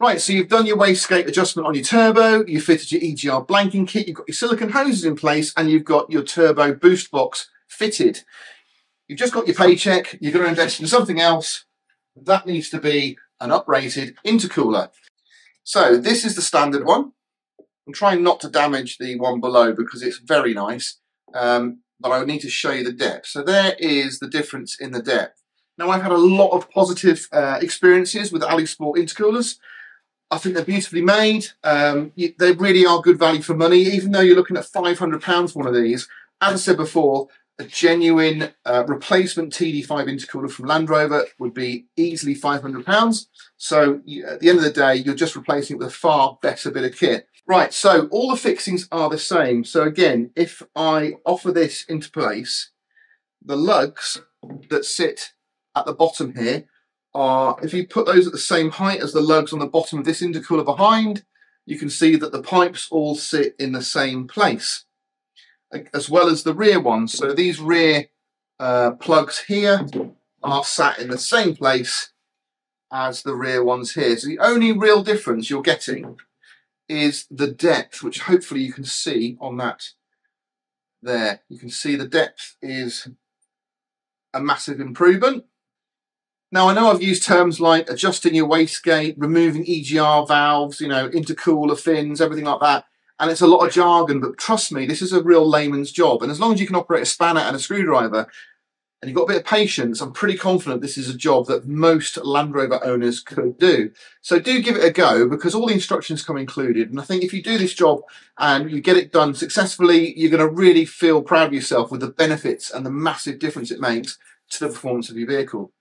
Right, so you've done your wastegate adjustment on your turbo, you've fitted your EGR blanking kit, you've got your silicon hoses in place, and you've got your turbo boost box fitted. You've just got your paycheck, you're going to invest in something else. That needs to be an uprated intercooler. So this is the standard one. I'm trying not to damage the one below because it's very nice, um, but I need to show you the depth. So there is the difference in the depth. Now I've had a lot of positive uh, experiences with AlliSport intercoolers. I think they're beautifully made. Um, they really are good value for money, even though you're looking at £500 for one of these. As I said before, a genuine uh, replacement TD5 intercooler from Land Rover would be easily £500. So at the end of the day, you're just replacing it with a far better bit of kit. Right, so all the fixings are the same. So again, if I offer this into place, the lugs that sit at the bottom here are, if you put those at the same height as the lugs on the bottom of this intercooler behind, you can see that the pipes all sit in the same place, as well as the rear ones. So these rear uh, plugs here are sat in the same place as the rear ones here. So the only real difference you're getting is the depth, which hopefully you can see on that there. You can see the depth is a massive improvement. Now, I know I've used terms like adjusting your wastegate, removing EGR valves, you know, intercooler fins, everything like that. And it's a lot of jargon, but trust me, this is a real layman's job. And as long as you can operate a spanner and a screwdriver, and you've got a bit of patience, I'm pretty confident this is a job that most Land Rover owners could do. So do give it a go because all the instructions come included. And I think if you do this job and you get it done successfully, you're going to really feel proud of yourself with the benefits and the massive difference it makes to the performance of your vehicle.